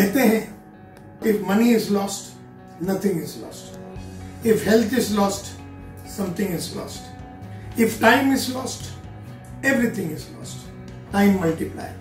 कहते हैं if money is lost nothing is lost if health is lost something is lost if time is lost everything is lost time multiply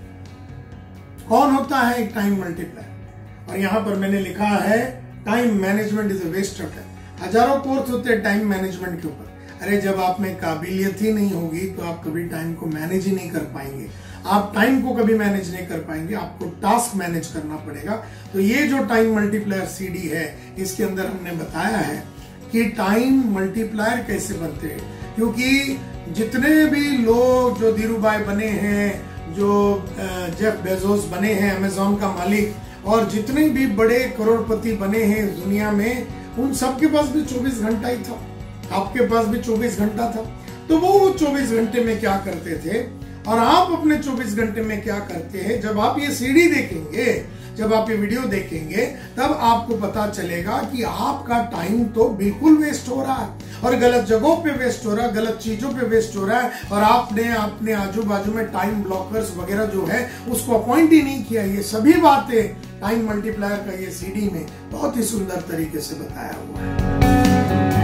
कौन होता है time multiply और यहाँ पर मैंने लिखा है time management is a waste of time हज़ारों कोर्स होते हैं टाइम मैनेजमेंट के ऊपर। अरे जब आप में काबिलियत ही नहीं होगी तो आप कभी टाइम को मैनेज ही नहीं कर पाएँगे। आप टाइम को कभी मैनेज नहीं कर पाएँगे, आपको टास्क मैनेज करना पड़ेगा। तो ये जो टाइम मल्टीप्लायर सीडी है, इसके अंदर हमने बताया है कि टाइम मल्टीप्लायर कैसे बनते हैं। क्योंकि जितने भी लोग जो धीरू भाई बने हैं, जो जेफ बेजोस बने हैं अमेजोन का मालिक, और जितने भी बड़े करोड़पति बने हैं दुनिया में, उन सबके पास भी 24 घंटा ही था। आपके पास भी 24 घंटा था। तो वो 24 घंटे में क्या करते थे? और आप अपने 24 घंटे में क्या करते हैं? जब आप ये सीडी देखेंगे, जब आप ये वीडियो देखेंगे, तब आपको पता चलेगा कि आपका टाइम तो बिल्कुल वेस्ट हो रहा है। और गलत जगहों पे वेस्ट हो रहा है, गलत चीज़ों पे वेस्ट हो रहा है। और आपने अपने आजू बाजू में टाइम ब्लॉकर्स वगैरह जो है, उसको अपॉइंट ही नहीं किया। ये सभी बातें टाइम मल्टीप्लायर का ये सीडी में बहुत ही सुंदर तरीके से बताया हुआ है।